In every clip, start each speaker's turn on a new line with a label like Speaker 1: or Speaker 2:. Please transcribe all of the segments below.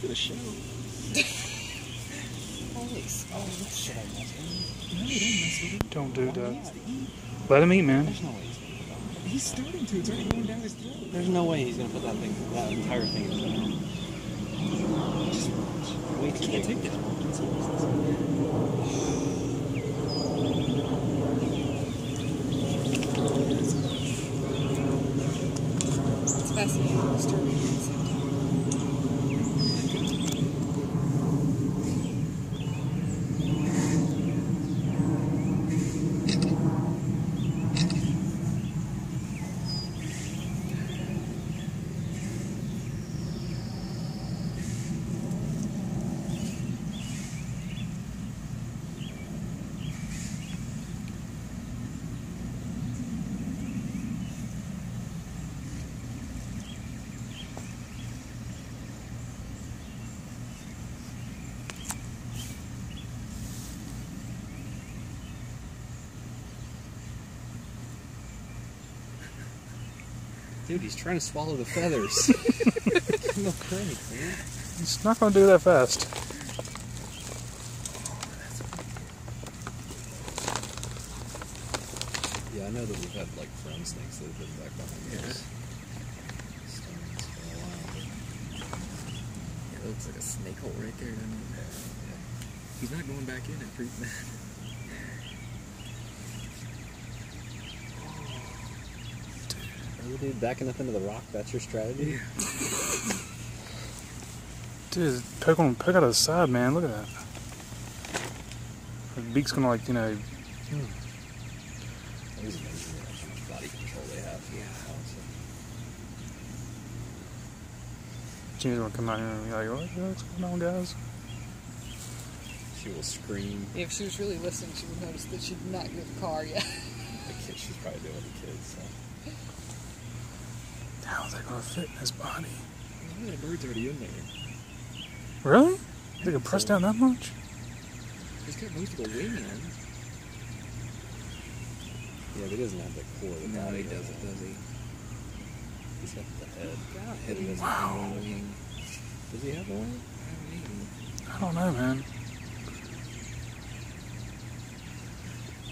Speaker 1: It's gonna show.
Speaker 2: Always.
Speaker 1: Oh, should I mess with? No, don't mess with him.
Speaker 3: Don't do
Speaker 1: He
Speaker 3: that.
Speaker 1: needs.
Speaker 3: Let him eat, man.
Speaker 1: There's no way he's gonna put that. He's starting to. It's already going down his throat.
Speaker 2: There's no way he's gonna put that thing, that entire thing in his mouth.
Speaker 1: Just watch.
Speaker 2: Wait
Speaker 1: I
Speaker 2: till
Speaker 1: can't take this.
Speaker 2: Dude, he's trying to swallow the feathers. no crank, man.
Speaker 3: It's not going to do that fast.
Speaker 2: Yeah, I know that we've had like friend snakes that have been back behind those stones for a while.
Speaker 4: It looks like a snake hole right there.
Speaker 2: Yeah.
Speaker 4: He's not going back in after eating that.
Speaker 2: Really, dude, backing up into the rock, that's your strategy?
Speaker 3: Dude, poke, on, poke out of the side, man. Look at that. The beak's going to, like, you know,
Speaker 2: It is amazing how much body control they have. Yeah. Honestly.
Speaker 3: Jimmy's going to come out here and be like, what, what's going on, guys?
Speaker 2: She will scream.
Speaker 5: If she was really listening, she would notice that she did not get the car yet.
Speaker 2: The kid, she's probably doing with the kids. So.
Speaker 3: How is that going to fit in his body?
Speaker 2: Oh, the bird's already in there.
Speaker 3: Really? They can press down that much?
Speaker 2: He's got most of the wing in. Yeah, but he doesn't have the core the
Speaker 4: No,
Speaker 2: body.
Speaker 4: he doesn't, does he?
Speaker 2: He's got the head.
Speaker 5: God.
Speaker 2: Head doesn't
Speaker 3: Wow.
Speaker 2: have the wing. Does he have the wing?
Speaker 3: I don't know, man.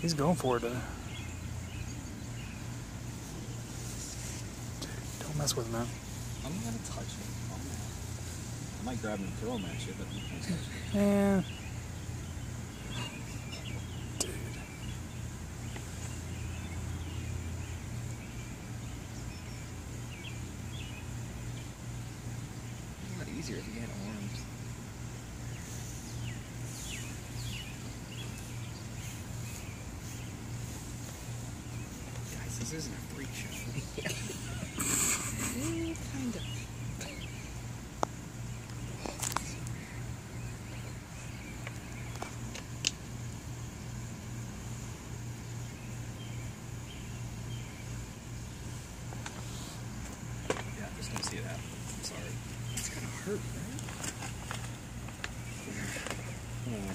Speaker 3: He's going for it, though. Dude, don't mess with him, man.
Speaker 1: I'm not gonna touch him. I'm. I might grab him and throw him at you, but can't touch him.
Speaker 3: Yeah. Dude.
Speaker 4: It's a lot easier if you had arms. Guys, this isn't a freak show.
Speaker 5: Eh, kind of.
Speaker 2: Yeah, I just don't see it happen. I'm sorry.
Speaker 4: It's gonna hurt, right?
Speaker 2: Hmm.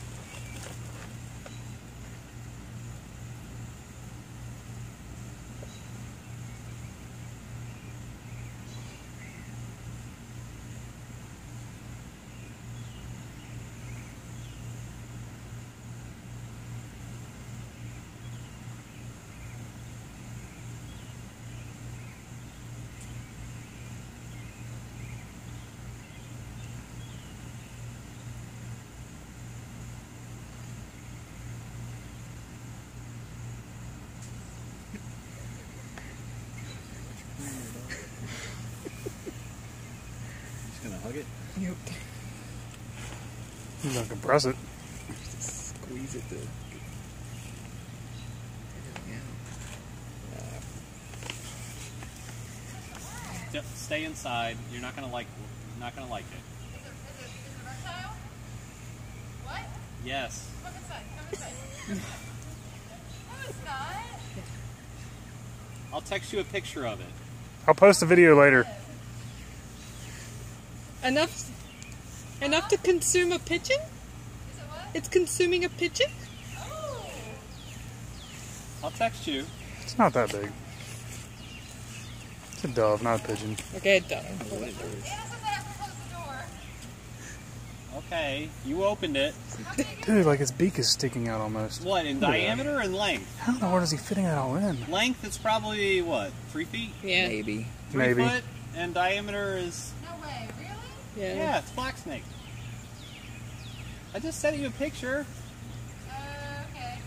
Speaker 2: Just gonna hug it.
Speaker 5: Yep.
Speaker 3: He's going to compress it.
Speaker 4: Just squeeze it to. Yeah.
Speaker 6: Stay inside. You're not gonna like. Not gonna like it.
Speaker 7: Is it, is it, is it a reptile? What?
Speaker 6: Yes.
Speaker 7: Come inside. Come inside. no, it's not.
Speaker 6: I'll text you a picture of it.
Speaker 3: I'll post a video later.
Speaker 5: Enough, enough to consume a pigeon?
Speaker 7: Is it what?
Speaker 5: It's consuming a pigeon?
Speaker 7: Oh.
Speaker 6: I'll text you.
Speaker 3: It's not that big. It's a dove, not a pigeon.
Speaker 5: Okay, done.
Speaker 7: He doesn't let us close the door.
Speaker 6: Okay, you opened it.
Speaker 3: Dude, like its beak is sticking out almost.
Speaker 6: What, in diameter and length?
Speaker 3: How in the world is he fitting that all in?
Speaker 6: Length, it's probably, what, three feet?
Speaker 5: Yeah.
Speaker 4: Maybe.
Speaker 6: Three
Speaker 3: Maybe.
Speaker 6: foot? And diameter is,
Speaker 7: No way, really?
Speaker 5: Yeah.
Speaker 6: yeah, it's black snake. I just sent you a picture.
Speaker 7: Uh, okay.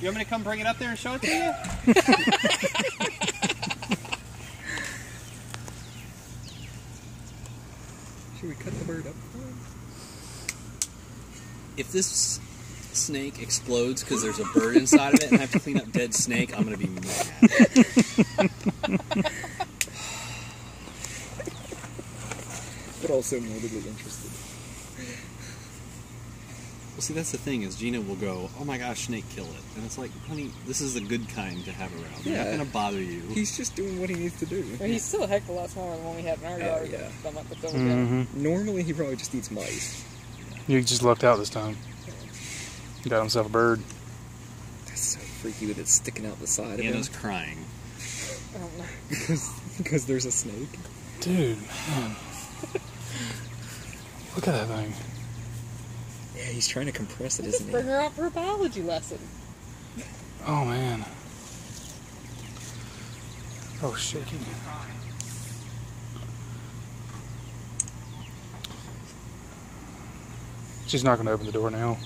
Speaker 6: You want me to come bring it up there and show it to you?
Speaker 4: Should we cut the bird up?
Speaker 2: If this snake explodes because there's a bird inside of it and I have to clean up dead snake, I'm gonna be mad.
Speaker 4: But also morbidly interested.
Speaker 2: Well, see, that's the thing is Gina will go, "Oh my gosh, snake, kill it," and it's like, honey, this is the good kind to have around. They're
Speaker 4: Yeah.
Speaker 2: not gonna bother you.
Speaker 4: He's just doing what he needs to do.
Speaker 5: Well, he's still a heck of a lot smaller than the one we had in our
Speaker 4: Oh,
Speaker 5: yard.
Speaker 4: yeah.
Speaker 5: I'm not the mm
Speaker 3: hmm
Speaker 4: Normally, he probably just eats mice.
Speaker 3: You just lucked out this time. Got himself a bird.
Speaker 4: That's so freaky with it sticking out the side of him.
Speaker 2: Anna's crying.
Speaker 5: I don't know.
Speaker 4: because, because there's a snake.
Speaker 3: Dude, man. Look at that thing.
Speaker 4: Yeah, he's trying to compress it,
Speaker 5: Just
Speaker 4: isn't
Speaker 5: bring her out for a biology lesson.
Speaker 3: Oh man. Oh shaking. She's not gonna open the door now.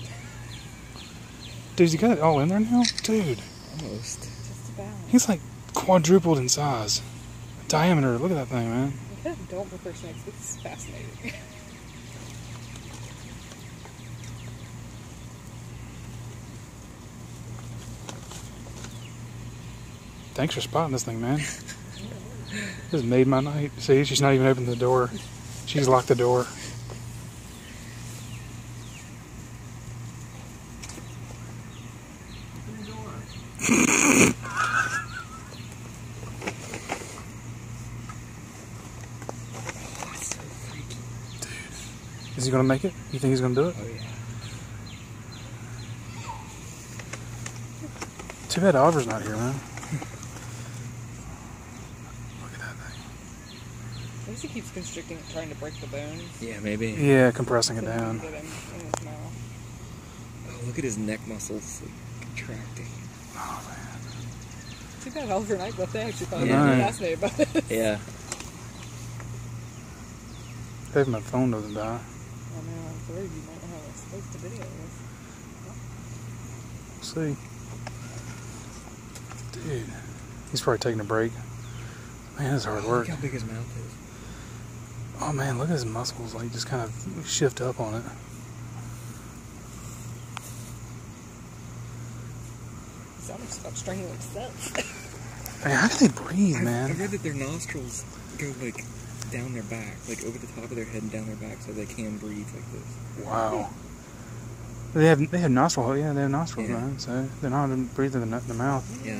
Speaker 3: Dude, you got it all in there now? Dude,
Speaker 4: Almost.
Speaker 5: Just about.
Speaker 3: he's like quadrupled in size. Diameter, look at that thing, man.
Speaker 5: Don't prefer snakes. Is fascinating.
Speaker 3: Thanks for spotting this thing, man. This made my night. See, she's not even opening the door. She's locked the door. Gonna make it? You think he's gonna do it?
Speaker 4: Oh, yeah.
Speaker 3: Too bad Oliver's not here, man. Look at that thing.
Speaker 5: At least he keeps constricting it, trying to break the bones.
Speaker 4: Yeah, maybe.
Speaker 3: Yeah, compressing it
Speaker 5: so he
Speaker 3: down.
Speaker 5: Get him in his mouth.
Speaker 4: Oh, look at his neck muscles like, contracting.
Speaker 3: Oh man.
Speaker 5: Too bad Oliver and I both they actually thought
Speaker 3: Yeah.
Speaker 5: yeah. fascinated by it.
Speaker 4: Yeah.
Speaker 3: If my phone doesn't die.
Speaker 5: I know, I'm worried you might have a supposed to video this.
Speaker 3: see. Dude. He's probably taking a break. Man, that's hard
Speaker 4: Oh,
Speaker 3: work.
Speaker 4: Look how big his mouth is.
Speaker 3: Oh man, look at his muscles like just kind of shift up on it.
Speaker 5: He's almost about strangling himself.
Speaker 3: Man, how do they breathe,
Speaker 4: I've- I read that their nostrils go like down their back, like over the top of their head and down their back, so they can breathe like this.
Speaker 3: Wow. They have they have nostril yeah they have nostrils
Speaker 4: Yeah.
Speaker 3: man so they're not breathing in the, the mouth.
Speaker 4: Yeah.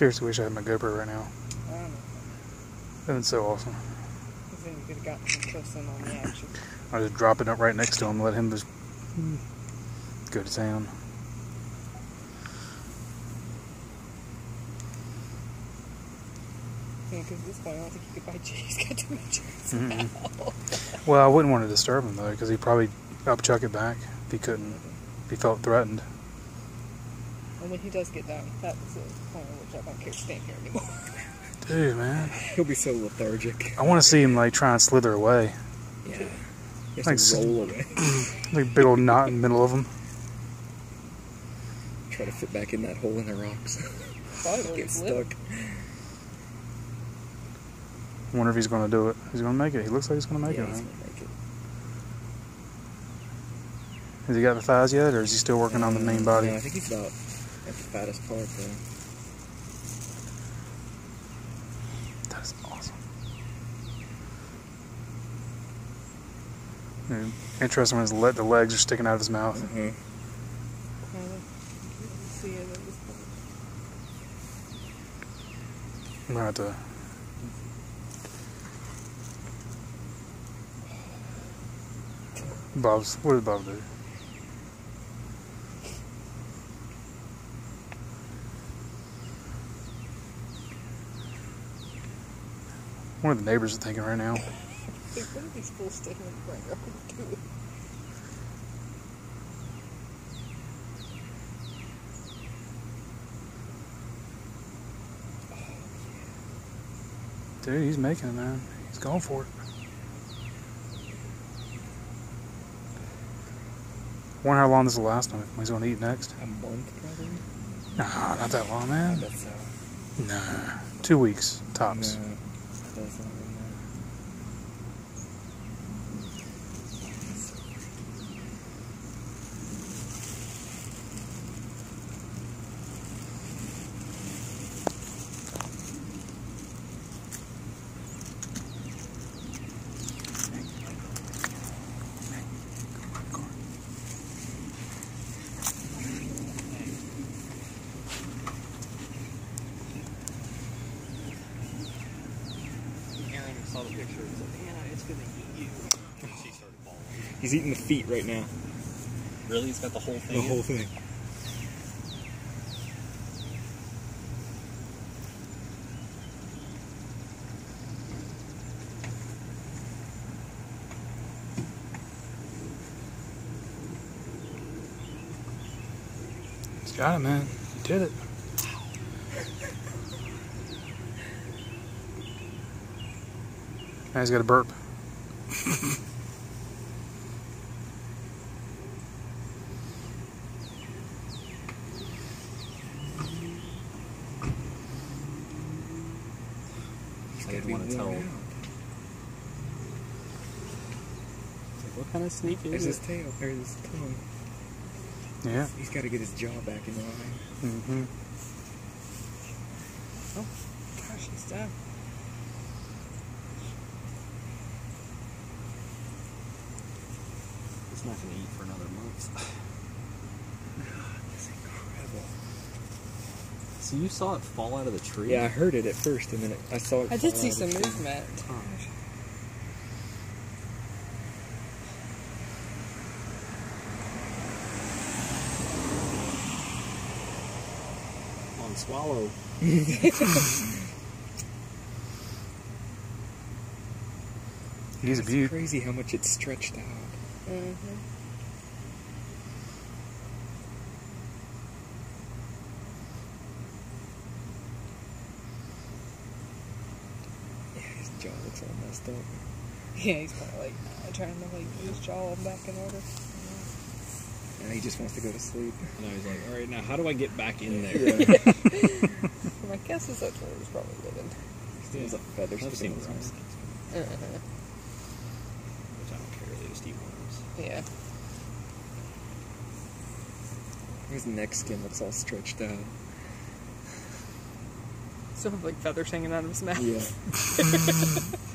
Speaker 3: Seriously, wish I had my GoPro right now.
Speaker 5: I don't know.
Speaker 3: That'd been so awesome.
Speaker 5: Because then you could have gotten him close in on the action.
Speaker 3: I just drop it up right next to him, let him just go to town.
Speaker 5: Yeah, because at this point, I don't think you could buy Jay's got too much in
Speaker 3: Mm-mm. Well, I wouldn't want to disturb him though, because he'd probably upchuck it back if he couldn't, if he felt threatened.
Speaker 5: And when he does get down, that's the point at which I don't care to stand here anymore.
Speaker 3: Dude, man,
Speaker 4: He'll be so lethargic.
Speaker 3: I want to see him like try and slither away,
Speaker 4: Yeah. He has to roll away.
Speaker 3: like a big old knot in the middle of him.
Speaker 4: Try to fit back in that hole in the rocks.
Speaker 5: Probably
Speaker 4: Get
Speaker 5: his lip.
Speaker 4: stuck.
Speaker 3: Wonder if he's going to do it. He's going to make it. He looks like he's going to make
Speaker 4: yeah,
Speaker 3: it.
Speaker 4: he's
Speaker 3: Man.
Speaker 4: gonna make it.
Speaker 3: Has he got the thighs yet, or is he still working on the main body?
Speaker 4: No, I think he's about at the fattest part though.
Speaker 3: That's awesome. Dude, interesting when his le- the legs are sticking out of his mouth.
Speaker 5: See it at this point.
Speaker 3: I'm gonna have to. Bob's. What did Bob do? What are the neighbors are thinking right now?
Speaker 5: Like, what are these fools standing in the front yard doing?
Speaker 3: Dude, he's making it, man. He's going for it. Wonder how long this will last him. When he's going to eat next?
Speaker 4: A month, probably.
Speaker 3: Nah, not that long,
Speaker 4: I
Speaker 3: man.
Speaker 4: bet so.
Speaker 3: Nah, two weeks tops.
Speaker 4: No, that's not than that.
Speaker 6: Aaron saw the picture and said, Anna, it's gonna eat you. And she started bawling.
Speaker 4: He's eating the feet right now.
Speaker 2: Really? He's got the whole thing.
Speaker 4: The
Speaker 2: in?
Speaker 4: whole thing.
Speaker 3: He's got it, man. He did it. Now he's got a burp.
Speaker 4: He's
Speaker 2: I
Speaker 4: gotta
Speaker 2: didn't
Speaker 4: be
Speaker 2: wanna
Speaker 4: worn
Speaker 2: tell.
Speaker 4: out.
Speaker 2: Like, what kind of snake
Speaker 4: There's his tail, There's his tongue.
Speaker 3: Yeah.
Speaker 4: He's got to get his jaw back in line.
Speaker 3: Mm-hmm.
Speaker 5: Oh, gosh, he's done.
Speaker 2: He's not gonna eat for another month.
Speaker 4: That's incredible.
Speaker 2: So you saw it fall out of the tree?
Speaker 4: Yeah, I heard it at first, and then it, I saw it.
Speaker 5: I did see
Speaker 4: out
Speaker 5: some
Speaker 4: of the tree.
Speaker 5: movement.
Speaker 2: On swallow.
Speaker 3: He's a
Speaker 4: It's
Speaker 3: beaut.
Speaker 4: crazy how much it's stretched out.
Speaker 5: Mm-hmm.
Speaker 4: Yeah, his jaw looks all messed up.
Speaker 5: Yeah, he's probably like uh, trying to like put his jaw back in order.
Speaker 4: And he just wants to go to sleep.
Speaker 2: And I was like, all right, now how do I get back in there?
Speaker 5: My guess is that's where he's probably living.
Speaker 4: There's a feather
Speaker 2: I've
Speaker 4: sticking
Speaker 2: seen
Speaker 4: out his
Speaker 5: Uh-huh.
Speaker 2: which I don't care. They just eat worms.
Speaker 5: Yeah.
Speaker 4: His neck skin looks all stretched out.
Speaker 5: Still have like feathers hanging out of his mouth.
Speaker 4: Yeah.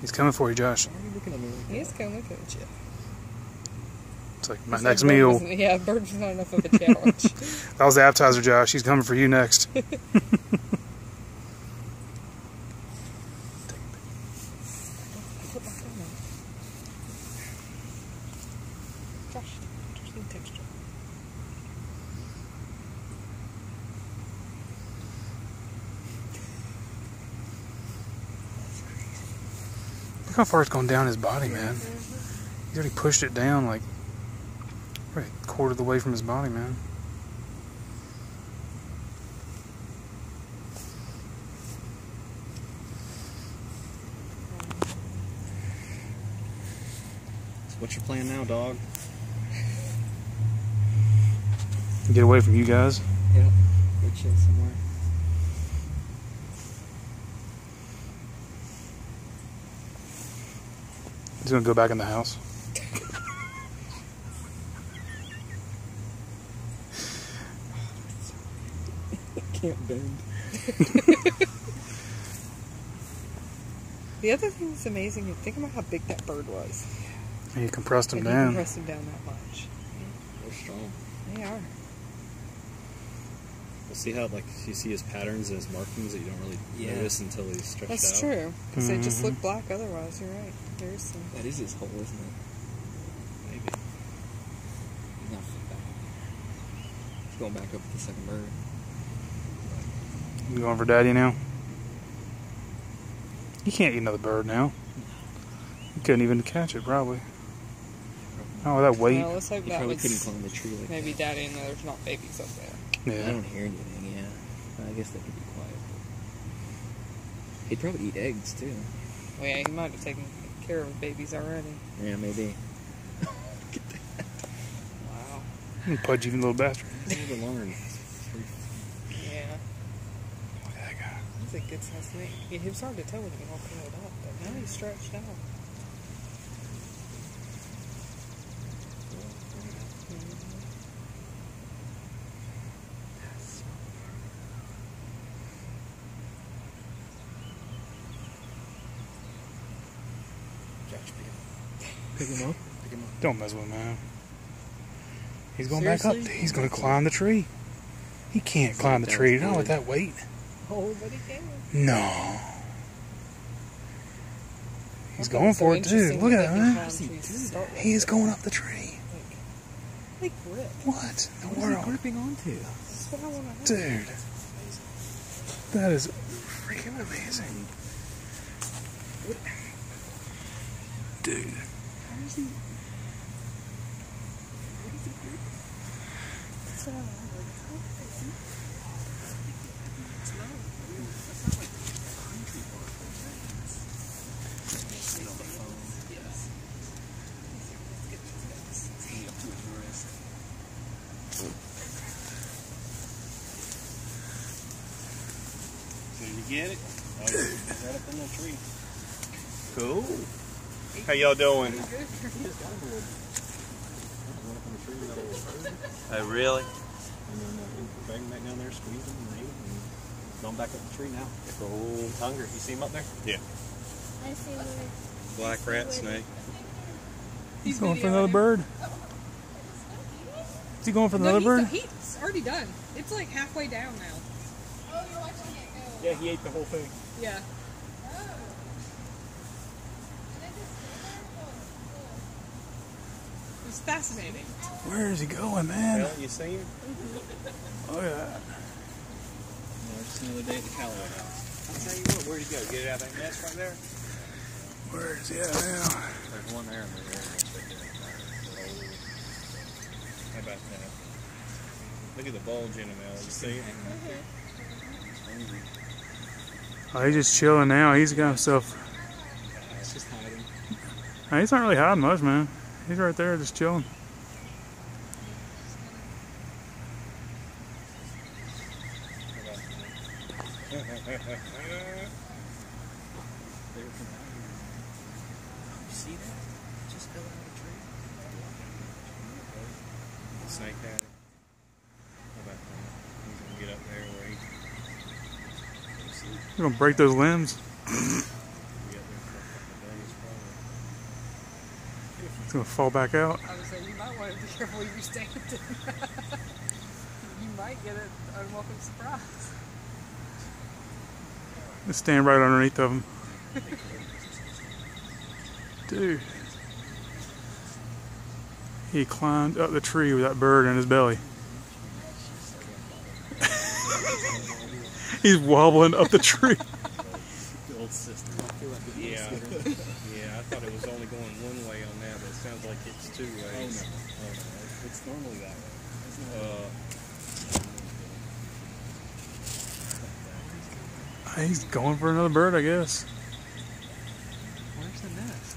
Speaker 3: He's coming for you, Josh.
Speaker 4: Why are you looking at me like
Speaker 5: He is coming at you.
Speaker 3: It's like my
Speaker 5: It's
Speaker 3: next
Speaker 5: like
Speaker 3: meal.
Speaker 5: Yeah, bird was not enough of a challenge.
Speaker 3: That was the appetizer, Josh. He's coming for you next.
Speaker 5: I put my phone on. Josh, interesting texture.
Speaker 3: Look how far it's going down his body, man. He's already pushed it down like right a quarter of the way from his body, man.
Speaker 2: So what's your plan now, dog?
Speaker 3: Get away from you guys.
Speaker 4: Yeah. Go chill somewhere.
Speaker 3: He's gonna go back in the house.
Speaker 4: Can't bend.
Speaker 5: The other thing that's amazing is think about how big that bird was.
Speaker 3: He compressed him
Speaker 5: And he
Speaker 3: down.
Speaker 5: compressed him down that much.
Speaker 2: They're strong.
Speaker 5: They are.
Speaker 8: See how like you see his patterns and his markings that you don't really
Speaker 4: Yeah.
Speaker 8: notice until he's stretched
Speaker 5: That's
Speaker 8: out.
Speaker 5: That's true. Because they just look mm-hmm. black otherwise. You're right. There's some.
Speaker 4: That is his hole, isn't it?
Speaker 8: Maybe.
Speaker 4: He's not back. He's going back up with the second bird.
Speaker 3: You going for daddy now? You can't eat another bird now. You couldn't even catch it, probably. Oh, that weight.
Speaker 5: Well, let's hope
Speaker 4: He
Speaker 5: that
Speaker 4: probably
Speaker 5: was
Speaker 4: couldn't climb the tree like
Speaker 5: maybe daddy and there's not babies up there.
Speaker 4: I don't hear anything, yeah. I guess they could be quiet. He'd probably eat eggs too.
Speaker 5: Well, yeah, he might have taken care of babies already.
Speaker 4: Yeah, maybe.
Speaker 5: Wow.
Speaker 3: You Pudgy little bastard.
Speaker 8: Never learn.
Speaker 5: Yeah.
Speaker 3: Oh, Look at that guy.
Speaker 5: He's a good sized snake. He, he was hard to tell when he all curled up, but now he's stretched out.
Speaker 4: Pick him up.
Speaker 3: Don't mess with him, man. He's going back up. He's going to climb the tree. He can't climb the tree. Not with that weight.
Speaker 5: Oh, but he can.
Speaker 3: No. He's
Speaker 5: I
Speaker 3: going
Speaker 5: was so
Speaker 3: for it too. Look at that,
Speaker 5: can
Speaker 3: man.
Speaker 5: climb trees to start with.
Speaker 3: He is going up the tree.
Speaker 5: Like, they grip.
Speaker 3: What in the
Speaker 4: What is he
Speaker 3: world?
Speaker 4: gripping onto?
Speaker 5: What I want to
Speaker 3: Dude. That is freaking amazing. Dude.
Speaker 2: Did you get it? Oh, right up in the tree. Cool. How y'all doing? Oh, really? And then uh, dragging back down there, squeezing and eating, and going back up the tree now. Cool. Hungry. You see him up there? Yeah.
Speaker 9: I see where
Speaker 2: Black rat snake.
Speaker 3: He's going for another bird. Is he going for another bird?
Speaker 5: He's already done. It's like halfway down now.
Speaker 9: Oh, you're watching it go.
Speaker 2: Yeah, he ate the whole thing.
Speaker 5: Yeah. It's fascinating.
Speaker 3: Where is he going, man?
Speaker 2: Well, you see him?
Speaker 3: Oh, yeah.
Speaker 8: Yeah, just another day at the Callaway house.
Speaker 2: I'll tell you what, where'd he go? Get it out of that nest right there?
Speaker 3: Where is he at now?
Speaker 2: There's one there in the area. How about that? Look at the bulge in him, Al. You see it?
Speaker 3: Oh, he's just chilling now. He's got himself.
Speaker 8: It's just hiding.
Speaker 3: He's not really hiding much, man. He's right there just chilling.
Speaker 2: Snake He's gonna
Speaker 3: break those limbs.
Speaker 2: can get there for a couple of days probably.
Speaker 3: He's gonna fall back out.
Speaker 5: I was saying, you might want to be careful where you stand. you might get an unwelcome surprise.
Speaker 3: Just stand right underneath of him. Dude. He climbed up the tree with that bird in his belly. He's wobbling up the tree.
Speaker 8: The old sister.
Speaker 2: Yeah, yeah. I thought it was only going one way on that, but it sounds like it's two ways.
Speaker 8: It's normally that way.
Speaker 2: Uh,
Speaker 3: He's going for another bird, I guess.
Speaker 4: Where's the nest?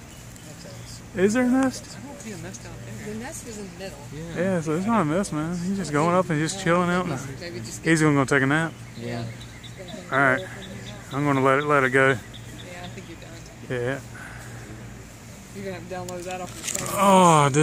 Speaker 3: Is there a nest?
Speaker 4: I don't see a nest out
Speaker 5: The nest was in the middle.
Speaker 4: Yeah.
Speaker 3: Yeah, so it's not a mess, man. He's just going up and just chilling out. And
Speaker 5: Maybe just
Speaker 3: he's gonna go take a nap.
Speaker 4: Yeah.
Speaker 3: All right, I'm gonna let it let it go.
Speaker 5: Yeah, I think you're done.
Speaker 3: Yeah.
Speaker 5: You're gonna have to download that off your phone.
Speaker 3: Oh, dude.